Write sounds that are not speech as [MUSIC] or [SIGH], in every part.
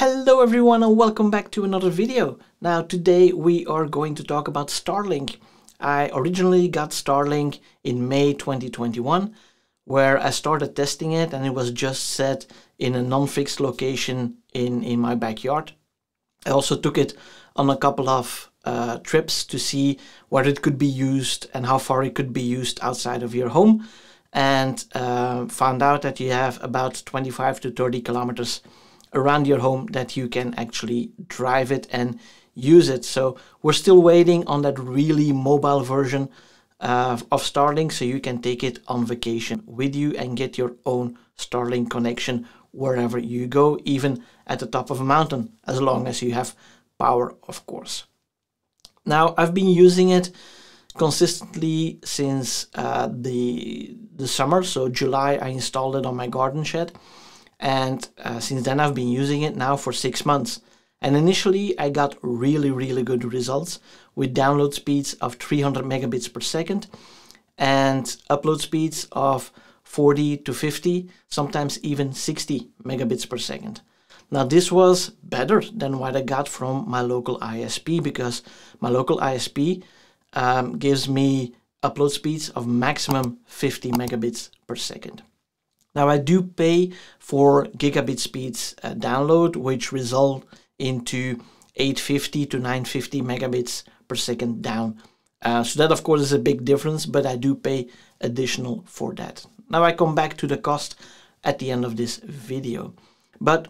Hello everyone and welcome back to another video. Now today we are going to talk about Starlink. I originally got Starlink in May 2021 where I started testing it and it was just set in a non-fixed location in, in my backyard. I also took it on a couple of uh, trips to see where it could be used and how far it could be used outside of your home and uh, found out that you have about 25 to 30 kilometers around your home that you can actually drive it and use it. So we're still waiting on that really mobile version uh, of Starlink so you can take it on vacation with you and get your own Starlink connection wherever you go, even at the top of a mountain, as long as you have power, of course. Now, I've been using it consistently since uh, the the summer. So July, I installed it on my garden shed, and uh, since then I've been using it now for six months. And initially I got really, really good results with download speeds of 300 megabits per second and upload speeds of 40 to 50, sometimes even 60 megabits per second. Now this was better than what I got from my local ISP because my local ISP um, gives me upload speeds of maximum 50 megabits per second. Now I do pay for gigabit speeds uh, download, which result into 850 to 950 megabits per second down. Uh, so that of course is a big difference, but I do pay additional for that. Now I come back to the cost at the end of this video. But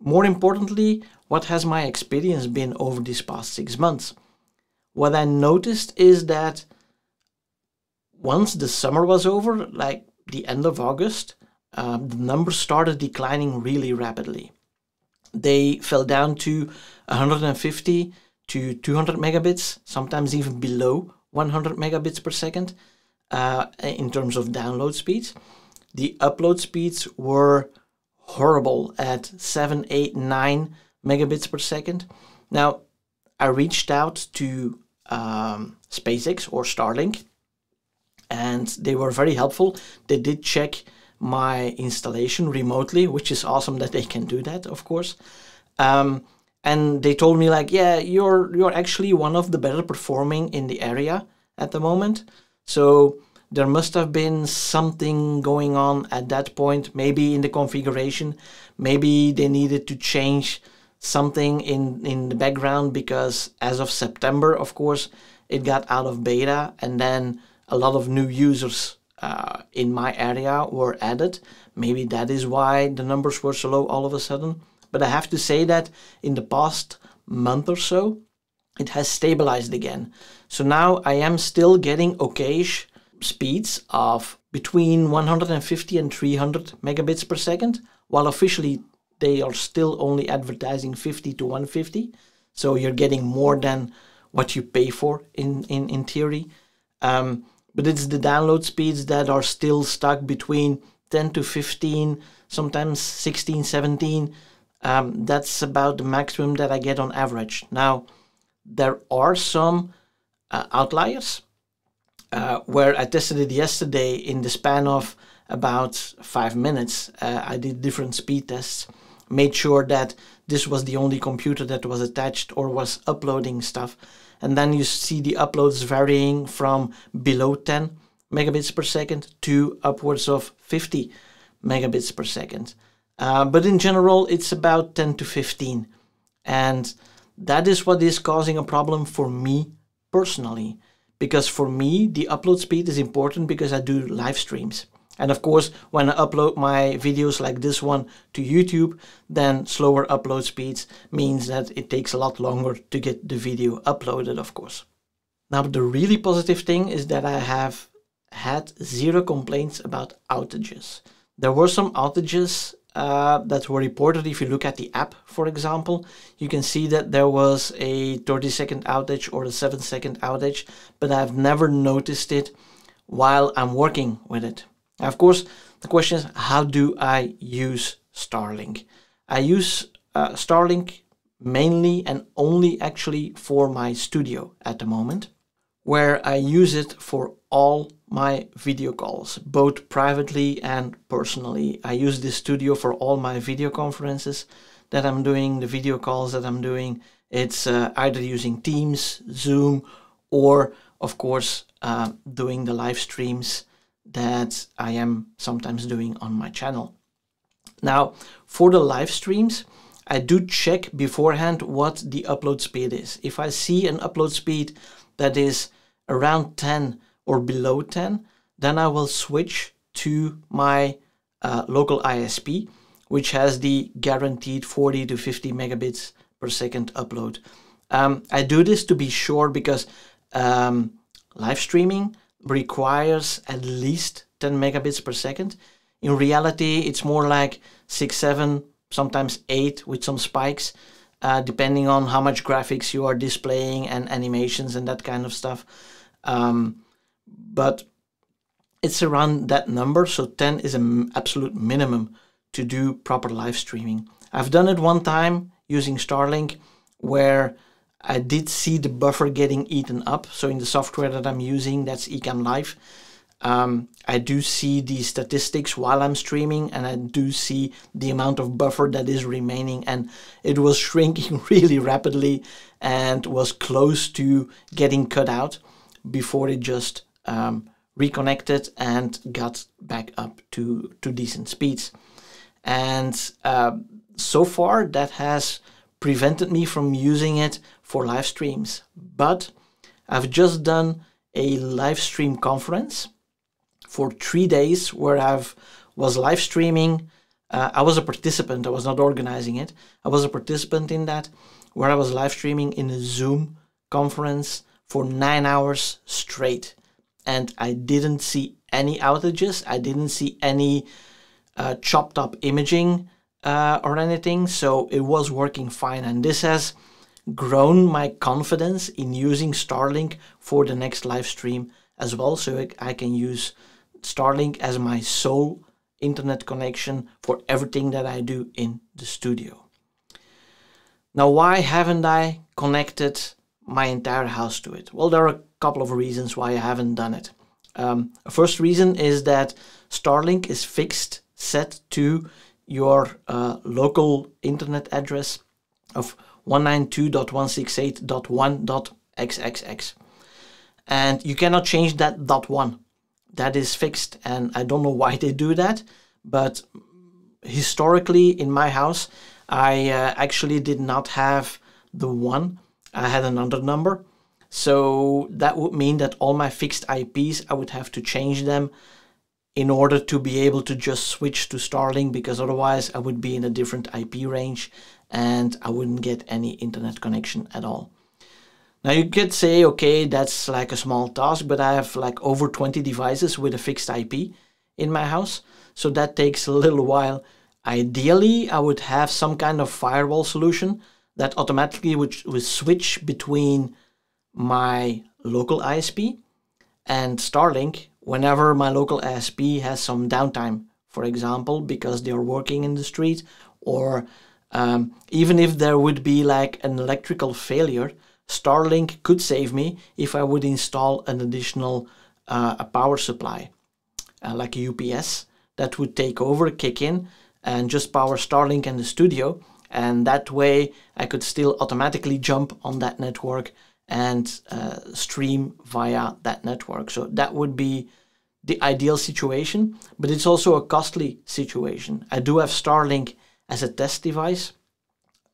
more importantly, what has my experience been over these past six months? What I noticed is that once the summer was over, like the end of August, um, the numbers started declining really rapidly. They fell down to 150 to 200 megabits, sometimes even below 100 megabits per second uh, in terms of download speeds. The upload speeds were horrible at 7, 8, 9 megabits per second. Now, I reached out to um, SpaceX or Starlink and they were very helpful. They did check my installation remotely, which is awesome that they can do that, of course. Um, and they told me like, yeah, you're you're actually one of the better performing in the area at the moment. So there must have been something going on at that point, maybe in the configuration, maybe they needed to change something in in the background because as of September, of course, it got out of beta, and then a lot of new users uh, in my area were added. Maybe that is why the numbers were so low all of a sudden. But I have to say that in the past month or so, it has stabilized again. So now I am still getting okayish speeds of between 150 and 300 megabits per second, while officially they are still only advertising 50 to 150. So you're getting more than what you pay for in, in, in theory. Um, but it's the download speeds that are still stuck between 10 to 15, sometimes 16, 17. Um, that's about the maximum that I get on average. Now, there are some uh, outliers uh, where I tested it yesterday in the span of about five minutes. Uh, I did different speed tests, made sure that this was the only computer that was attached or was uploading stuff and then you see the uploads varying from below 10 megabits per second to upwards of 50 megabits per second. Uh, but in general, it's about 10 to 15. And that is what is causing a problem for me personally. Because for me, the upload speed is important because I do live streams. And of course, when I upload my videos like this one to YouTube, then slower upload speeds means that it takes a lot longer to get the video uploaded, of course. Now, the really positive thing is that I have had zero complaints about outages. There were some outages uh, that were reported. If you look at the app, for example, you can see that there was a 30 second outage or a 7 second outage, but I've never noticed it while I'm working with it. Now, of course, the question is how do I use Starlink? I use uh, Starlink mainly and only actually for my studio at the moment, where I use it for all my video calls, both privately and personally. I use this studio for all my video conferences. that I'm doing, the video calls that I'm doing, it's uh, either using Teams, Zoom, or of course uh, doing the live streams that I am sometimes doing on my channel. Now, for the live streams, I do check beforehand what the upload speed is. If I see an upload speed that is around 10 or below 10, then I will switch to my uh, local ISP, which has the guaranteed 40 to 50 megabits per second upload. Um, I do this to be sure because um, live streaming requires at least 10 megabits per second. In reality, it's more like 6, 7, sometimes 8 with some spikes, uh, depending on how much graphics you are displaying and animations and that kind of stuff. Um, but it's around that number, so 10 is an absolute minimum to do proper live streaming. I've done it one time using Starlink where I did see the buffer getting eaten up. So in the software that I'm using, that's Ecamm Live, um, I do see the statistics while I'm streaming and I do see the amount of buffer that is remaining and it was [LAUGHS] shrinking really rapidly and was close to getting cut out before it just um, reconnected and got back up to, to decent speeds. And uh, so far that has prevented me from using it for live streams. But I've just done a live stream conference for three days where I've was live streaming. Uh, I was a participant. I was not organizing it. I was a participant in that, where I was live streaming in a Zoom conference for nine hours straight, and I didn't see any outages. I didn't see any uh, chopped up imaging uh, or anything. So it was working fine, and this has grown my confidence in using Starlink for the next live stream as well. So I can use Starlink as my sole internet connection for everything that I do in the studio. Now, why haven't I connected my entire house to it? Well, there are a couple of reasons why I haven't done it. Um, first reason is that Starlink is fixed set to your uh, local internet address of 192.168.1.xxx. And you cannot change that dot one. That is fixed, and I don't know why they do that, but historically in my house, I uh, actually did not have the one. I had another number. So that would mean that all my fixed IPs, I would have to change them in order to be able to just switch to Starlink because otherwise I would be in a different IP range and I wouldn't get any internet connection at all. Now you could say, okay, that's like a small task, but I have like over 20 devices with a fixed IP in my house. So that takes a little while. Ideally, I would have some kind of firewall solution that automatically would, would switch between my local ISP and Starlink whenever my local ISP has some downtime, for example, because they are working in the street, or um, even if there would be like an electrical failure, Starlink could save me if I would install an additional uh, a power supply, uh, like a UPS, that would take over, kick in, and just power Starlink and the studio. And that way I could still automatically jump on that network and uh, stream via that network. So that would be the ideal situation, but it's also a costly situation. I do have Starlink as a test device.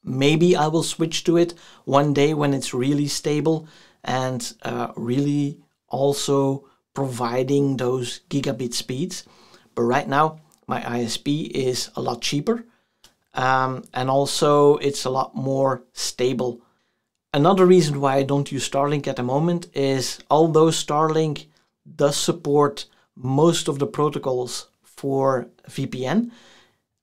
Maybe I will switch to it one day when it's really stable and uh, really also providing those gigabit speeds. But right now, my ISP is a lot cheaper um, and also it's a lot more stable Another reason why I don't use Starlink at the moment is although Starlink does support most of the protocols for VPN,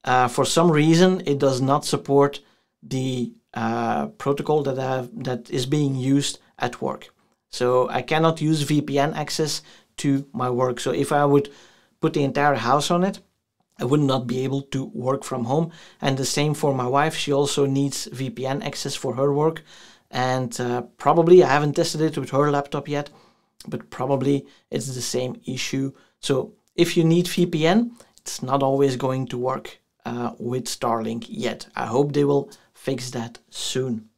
uh, for some reason it does not support the uh, protocol that have, that is being used at work. So I cannot use VPN access to my work. So if I would put the entire house on it, I would not be able to work from home. And the same for my wife. She also needs VPN access for her work and uh, probably I haven't tested it with her laptop yet, but probably it's the same issue. So if you need VPN, it's not always going to work uh, with Starlink yet. I hope they will fix that soon.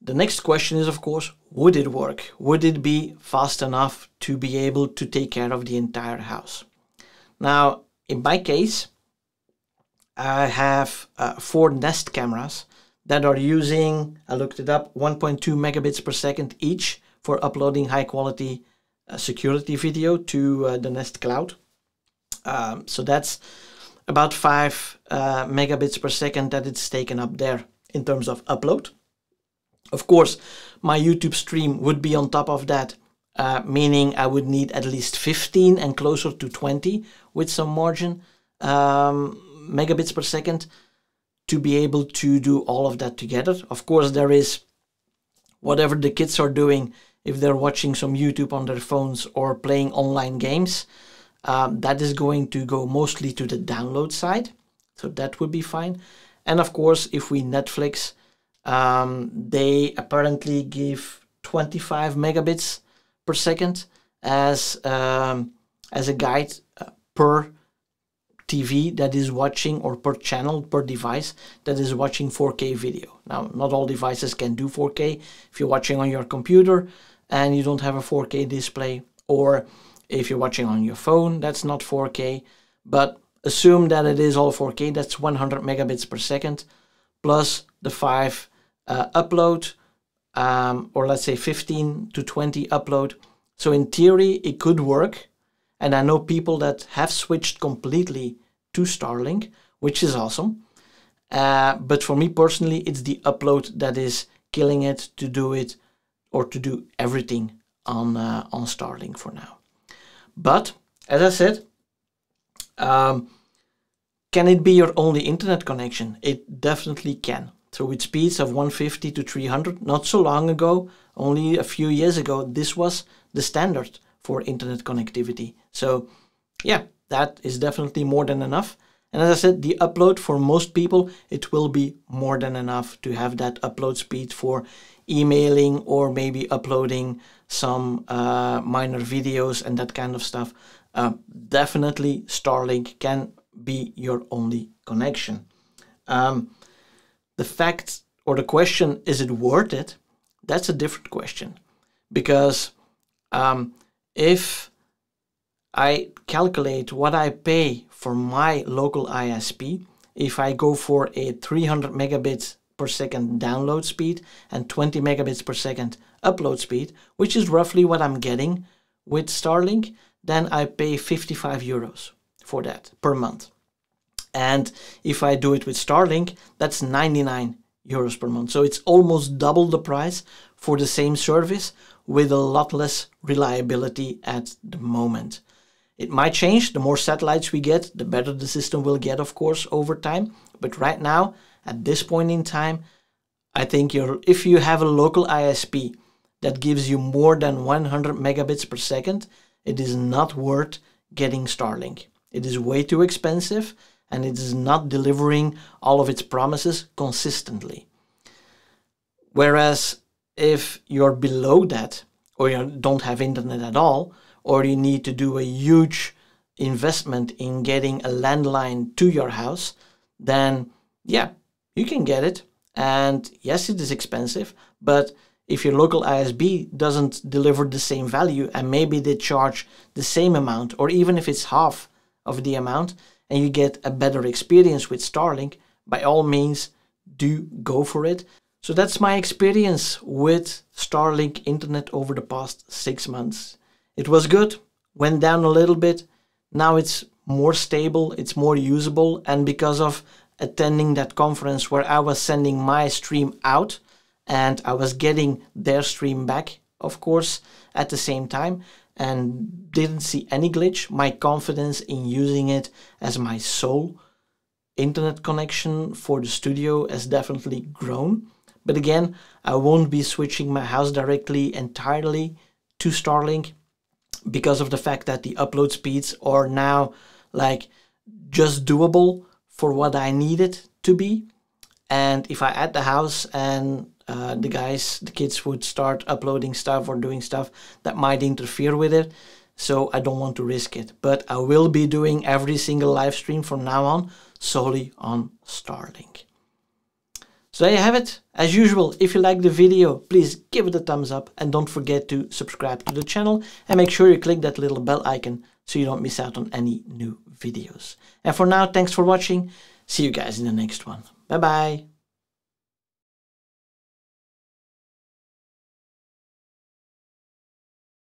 The next question is, of course, would it work? Would it be fast enough to be able to take care of the entire house? Now, in my case, I have uh, four Nest cameras that are using, I looked it up, 1.2 megabits per second each for uploading high quality uh, security video to uh, the Nest Cloud. Um, so that's about 5 uh, megabits per second that it's taken up there in terms of upload. Of course, my YouTube stream would be on top of that, uh, meaning I would need at least 15 and closer to 20 with some margin um, megabits per second to be able to do all of that together. Of course, there is whatever the kids are doing if they're watching some YouTube on their phones or playing online games. Um, that is going to go mostly to the download side. So that would be fine. And of course, if we Netflix, um, they apparently give 25 megabits per second as um, as a guide uh, per TV that is watching or per channel per device that is watching 4K video. Now, not all devices can do 4K. If you're watching on your computer and you don't have a 4K display, or if you're watching on your phone, that's not 4K. But assume that it is all 4K. That's 100 megabits per second plus the five uh, upload, um, or let's say 15 to 20 upload. So in theory, it could work and I know people that have switched completely to Starlink, which is awesome. Uh, but for me personally, it's the upload that is killing it to do it or to do everything on, uh, on Starlink for now. But as I said, um, can it be your only internet connection? It definitely can. So with speeds of 150 to 300, not so long ago, only a few years ago, this was the standard for internet connectivity. So yeah, that is definitely more than enough. And as I said, the upload for most people, it will be more than enough to have that upload speed for emailing or maybe uploading some uh, minor videos and that kind of stuff. Uh, definitely Starlink can be your only connection. Um, the fact or the question, is it worth it? That's a different question because um, if I calculate what I pay for my local ISP, if I go for a 300 megabits per second download speed and 20 megabits per second upload speed, which is roughly what I'm getting with Starlink, then I pay 55 euros for that per month. And if I do it with Starlink, that's 99 euros per month. So it's almost double the price for the same service with a lot less reliability at the moment. It might change. The more satellites we get, the better the system will get, of course, over time. But right now, at this point in time, I think if you have a local ISP that gives you more than 100 megabits per second, it is not worth getting Starlink. It is way too expensive and it is not delivering all of its promises consistently. Whereas if you're below that, or you don't have internet at all, or you need to do a huge investment in getting a landline to your house, then yeah, you can get it. And yes, it is expensive, but if your local ISP doesn't deliver the same value and maybe they charge the same amount, or even if it's half of the amount, and you get a better experience with Starlink, by all means, do go for it. So that's my experience with Starlink internet over the past six months. It was good, went down a little bit. Now it's more stable, it's more usable. And because of attending that conference where I was sending my stream out and I was getting their stream back, of course, at the same time, and didn't see any glitch, my confidence in using it as my sole internet connection for the studio has definitely grown. But again, I won't be switching my house directly entirely to Starlink because of the fact that the upload speeds are now like just doable for what I need it to be. And if I add the house and uh, the guys, the kids would start uploading stuff or doing stuff that might interfere with it. So I don't want to risk it. But I will be doing every single live stream from now on solely on Starlink. So there you have it. As usual, if you like the video, please give it a thumbs up and don't forget to subscribe to the channel and make sure you click that little bell icon so you don't miss out on any new videos. And for now, thanks for watching. See you guys in the next one. Bye bye.